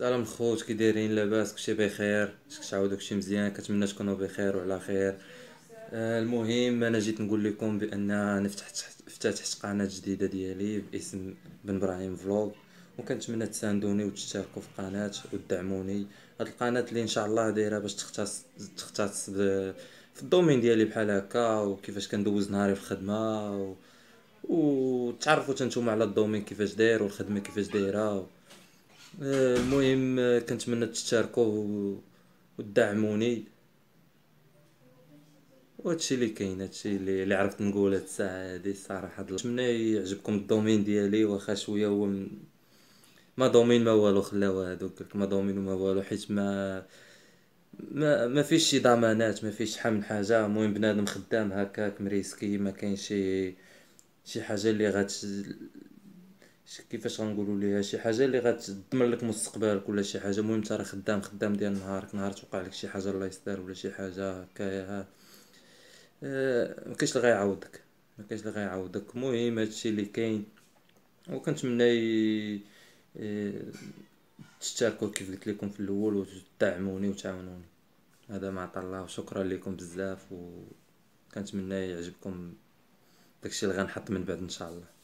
سلام الخوت كي دايرين لاباس كلشي بخير كتعاودو كلشي مزيان كنتمنى تكونوا بخير وعلى خير المهم أنا جيت نقول لكم بان أنا فتحت افتتحت قناه جديده ديالي باسم بن إبراهيم vlog وكنتمنى تساندوني وتشتركوا في القناه ودعموني هاد القناه اللي ان شاء الله دايره باش تختص تختص في ال domaine ديالي بحال هكا وكيفاش كندوز نهاري في الخدمه و... وتعرفوا نتوما على ال domaine كيفاش داير والخدمه كيفاش دايره المهم كنتمنى تشتركوا وتدعموني وهادشي اللي كاين هادشي اللي عرفت نقول هاد الساعة هادي الصراحه نتمنى يعجبكم ال domaine ديالي واخا شوية هو من... ما domaine ما والو خلاو هادوك ما domaine وما والو حيت ما ما ما فيش شي ضمانات ما فيش شحال من حاجة. المهم بنادم خدام هكاك مريسكي ما كاين شي شي حاجة اللي غات كيفاش غنقولوا ليها؟ شي حاجة اللي غتضمن لك مستقبلك ولا شي حاجة. المهم انت راه خدام خدام ديال نهارك. نهار توقع لك شي حاجة الله يستر ولا شي حاجة. هكايا أه ما كاينش اللي غيعوضك ما كاينش اللي غيعوضك المهم هادشي اللي كاين. وكنتمنى ي... تشتركوا كيف قلت لكم في الأول وتدعموني وتعاونوني. هذا ما عطا الله. وشكرا لكم بزاف. وكنتمنى يعجبكم داكشي اللي غنحط من بعد إن شاء الله.